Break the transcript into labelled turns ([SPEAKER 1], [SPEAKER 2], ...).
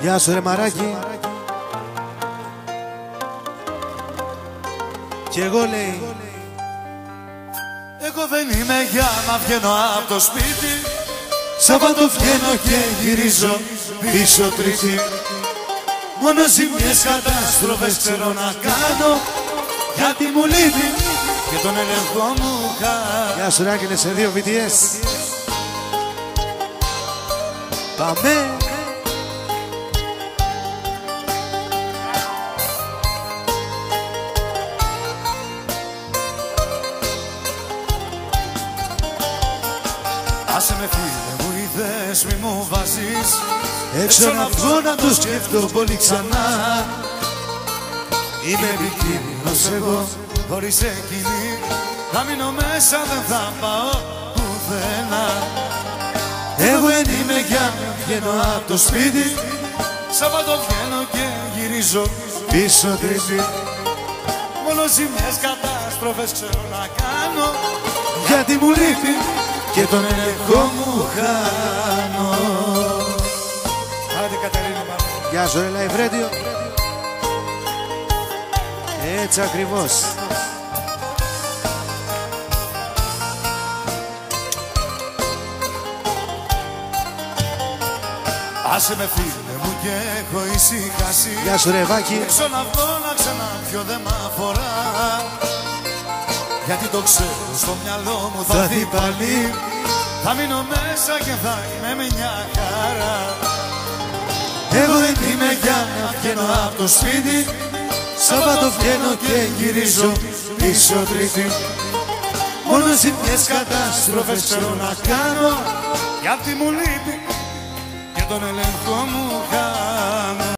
[SPEAKER 1] Γεια σου ρε μαράκι. Κι εγώ λέει
[SPEAKER 2] Εγώ δεν είμαι για να βγαίνω από το σπίτι. Σάββατο βγαίνω και γυρίζω πίσω τρίτη. Μόνο ζημιές καταστροφές ξέρω να κάνω. Γιατί μου λείπει και τον έλεγχο μου χάνω.
[SPEAKER 1] Γεια σου Ράκη, είναι σε δύο VTS Πάμε
[SPEAKER 2] Άσε με φίλε μου είδες μη μου βάζεις.
[SPEAKER 1] Έξω να βγω να το σκέφτω πολύ ξανά.
[SPEAKER 2] Είμαι επικίνδυνος εγώ χωρίς εκείνη. Θα μείνω μέσα δεν θα πάω πουθενά. Εγώ δεν είμαι για να βγαίνω από το σπίτι. Σάββατο βγαίνω και γυρίζω πίσω τρίτη Μόνο ζημιές καταστροφές ξέρω να κάνω. Γιατί μου λείπει και τον έλεγχο μου χάνω. Άντε Κατερίνα πάμε.
[SPEAKER 1] Γεια σου ρε Live Radio Έτσι ακριβώς.
[SPEAKER 2] Άσε με φίλε μου και έχω ησυχάσει.
[SPEAKER 1] Γεια σου ρε Βάκη.
[SPEAKER 2] Έξω να βγω να ξαναπιω δεν μ' αφορά Γιατί το ξέρω στο μυαλό μου θα δει πάλι. Θα μείνω μέσα και θα είμαι με μια χαρά. Εγώ δεν είμαι για να βγαίνω από το σπίτι. Σάββατο βγαίνω και γυρίζω πίσω τρίτη. Μόνο ζημιές καταστροφές ξέρω να κάνω. Γιατί μου λείπει και τον ελεγχό μου χάνω